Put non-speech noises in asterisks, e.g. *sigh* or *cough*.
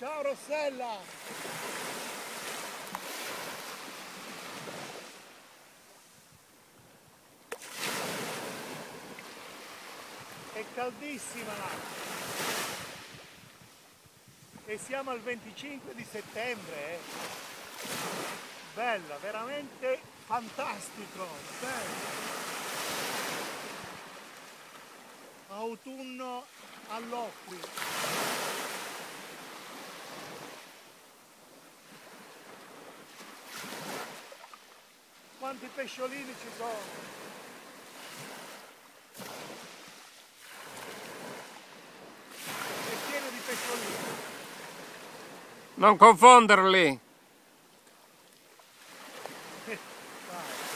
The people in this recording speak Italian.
Ciao Rossella! È caldissima! E siamo al 25 di settembre, eh. Bella, veramente fantastico! Bello! Autunno all'occhio! quanti pesciolini ci sono! È pieno di pesciolini! Non confonderli! *laughs*